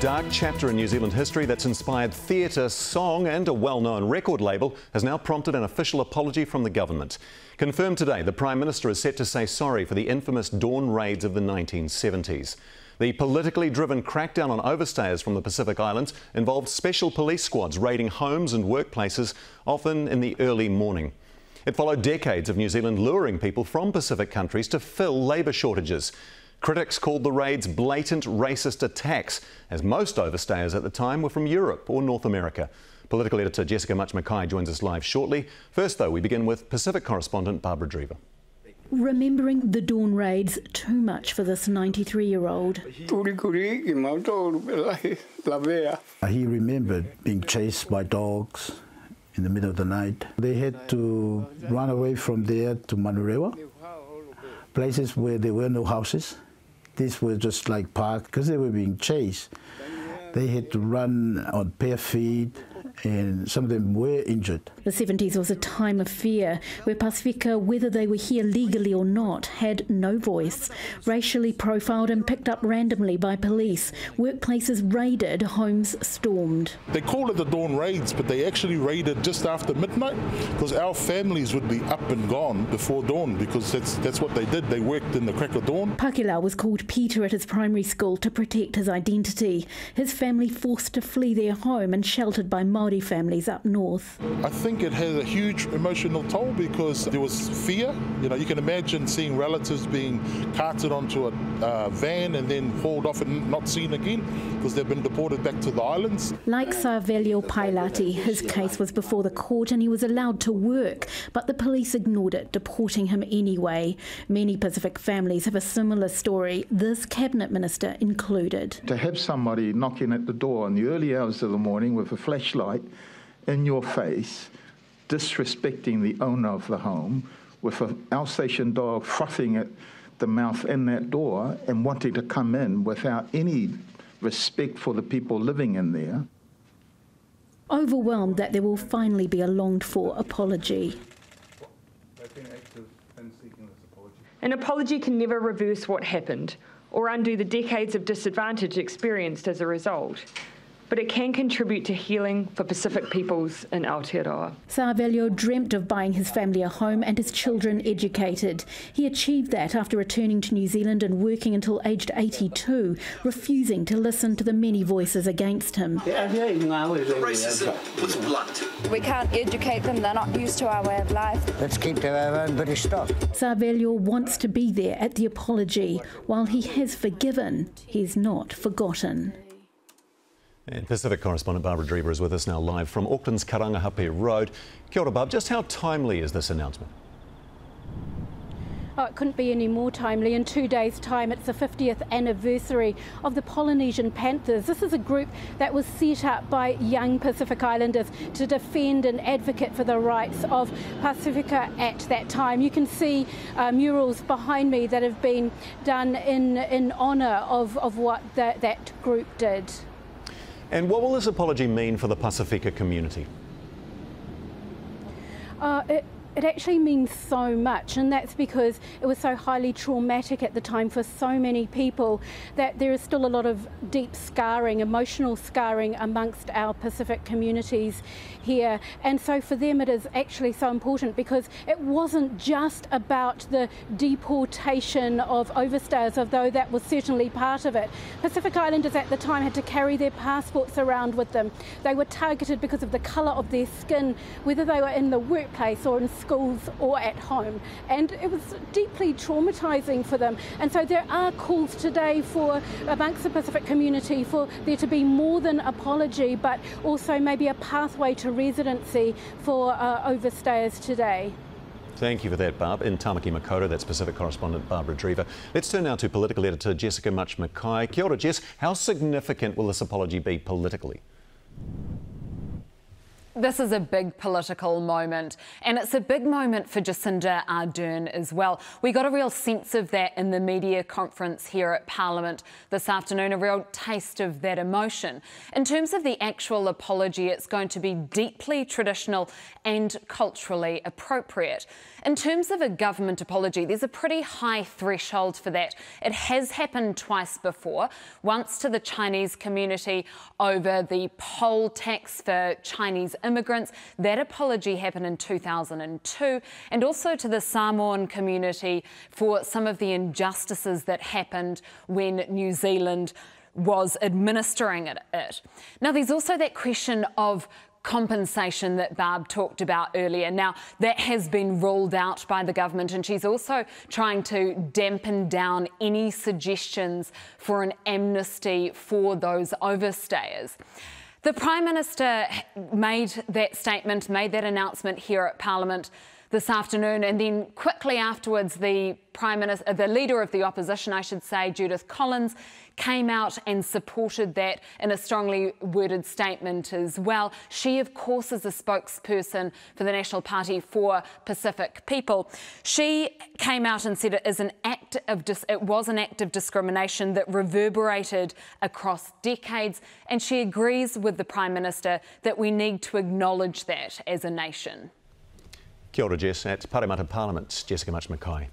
dark chapter in New Zealand history that's inspired theatre, song, and a well known record label has now prompted an official apology from the government. Confirmed today, the Prime Minister is set to say sorry for the infamous dawn raids of the 1970s. The politically driven crackdown on overstayers from the Pacific Islands involved special police squads raiding homes and workplaces, often in the early morning. It followed decades of New Zealand luring people from Pacific countries to fill labour shortages. Critics called the raids blatant racist attacks, as most overstayers at the time were from Europe or North America. Political editor Jessica Mutch McKay joins us live shortly. First, though, we begin with Pacific correspondent Barbara Dreaver. Remembering the dawn raids too much for this 93 year old. He remembered being chased by dogs in the middle of the night. They had to run away from there to Manurewa, places where there were no houses. These were just like park because they were being chased. They had to run on bare feet, and some of them were injured. The 70s was a time of fear where Pasifika, whether they were here legally or not, had no voice. Racially profiled and picked up randomly by police, workplaces raided, homes stormed. They call it the dawn raids, but they actually raided just after midnight because our families would be up and gone before dawn because that's, that's what they did. They worked in the crack of dawn. Pakila was called Peter at his primary school to protect his identity. His family forced to flee their home and sheltered by Māori families up north. I think it has a huge emotional toll because there was fear. You know, you can imagine seeing relatives being carted onto a uh, van and then hauled off and not seen again because they've been deported back to the islands. Like Savelio Pailati, his case was before the court and he was allowed to work, but the police ignored it, deporting him anyway. Many Pacific families have a similar story, this cabinet minister included. To have somebody knocking at the door in the early hours of the morning with a flashlight in your face, disrespecting the owner of the home, with an Alsatian dog frothing at the mouth in that door and wanting to come in without any respect for the people living in there. Overwhelmed that there will finally be a longed for apology. An apology can never reverse what happened or undo the decades of disadvantage experienced as a result but it can contribute to healing for Pacific peoples in Aotearoa. Savelio dreamt of buying his family a home and his children educated. He achieved that after returning to New Zealand and working until aged 82, refusing to listen to the many voices against him. Racism was blunt. We can't educate them, they're not used to our way of life. Let's keep to our own British stock. Savelio wants to be there at the apology. While he has forgiven, he's not forgotten. And Pacific correspondent Barbara Dreaver is with us now live from Auckland's Karangahape Road. Kia ora, Barb. Just how timely is this announcement? Oh, it couldn't be any more timely. In two days' time, it's the 50th anniversary of the Polynesian Panthers. This is a group that was set up by young Pacific Islanders to defend and advocate for the rights of Pasifika at that time. You can see uh, murals behind me that have been done in, in honour of, of what that, that group did. And what will this apology mean for the Pasifika community? Uh, it, it actually means so much, and that's because it was so highly traumatic at the time for so many people that there is still a lot of deep scarring, emotional scarring amongst our Pacific communities here. And so for them, it is actually so important because it wasn't just about the deportation of overstayers, although that was certainly part of it. Pacific Islanders at the time had to carry their passports around with them. They were targeted because of the colour of their skin, whether they were in the workplace or in schools or at home. And it was deeply traumatising for them. And so there are calls today for, amongst the Pacific community, for there to be more than apology, but also maybe a pathway to residency for uh, overstayers today. Thank you for that, Barb. In Tamaki Makaurau, that's Pacific correspondent Barbara Dreaver. Let's turn now to political editor Jessica Mutch McKay. Kia ora, Jess. How significant will this apology be politically? This is a big political moment, and it's a big moment for Jacinda Ardern as well. We got a real sense of that in the media conference here at Parliament this afternoon, a real taste of that emotion. In terms of the actual apology, it's going to be deeply traditional and culturally appropriate. In terms of a government apology, there's a pretty high threshold for that. It has happened twice before, once to the Chinese community over the poll tax for Chinese immigrants. That apology happened in 2002, and also to the Samoan community for some of the injustices that happened when New Zealand was administering it. Now, there's also that question of compensation that Barb talked about earlier. Now, that has been ruled out by the government, and she's also trying to dampen down any suggestions for an amnesty for those overstayers. The Prime Minister made that statement, made that announcement here at Parliament this afternoon, and then quickly afterwards, the Prime Minister, uh, the leader of the opposition, I should say, Judith Collins, came out and supported that in a strongly worded statement as well. She, of course, is a spokesperson for the National Party for Pacific People. She came out and said it is an act of it was an act of discrimination that reverberated across decades, and she agrees with the Prime Minister that we need to acknowledge that as a nation. Kia ora, Jess. At Parramatta Parliament, Jessica Mutch McKay.